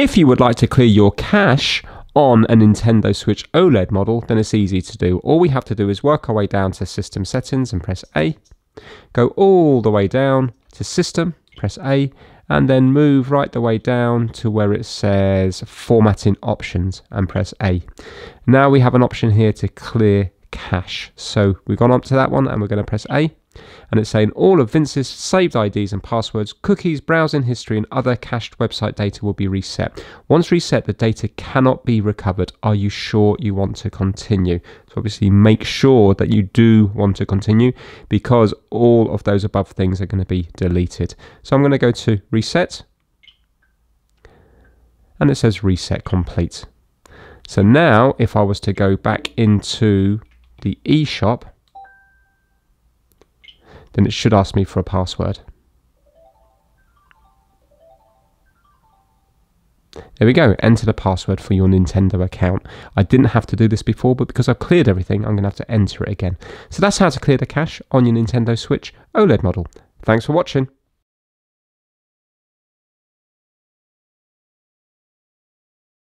If you would like to clear your cache on a Nintendo Switch OLED model, then it's easy to do. All we have to do is work our way down to System Settings and press A. Go all the way down to System, press A, and then move right the way down to where it says Formatting Options and press A. Now we have an option here to clear cache. So we've gone up to that one and we're going to press A and it's saying all of Vince's saved IDs and passwords, cookies, browsing history, and other cached website data will be reset. Once reset, the data cannot be recovered. Are you sure you want to continue? So, obviously, make sure that you do want to continue because all of those above things are going to be deleted. So, I'm going to go to reset and it says reset complete. So now if I was to go back into the eShop then it should ask me for a password. There we go, enter the password for your Nintendo account. I didn't have to do this before, but because I've cleared everything, I'm going to have to enter it again. So that's how to clear the cache on your Nintendo Switch OLED model. Thanks for watching.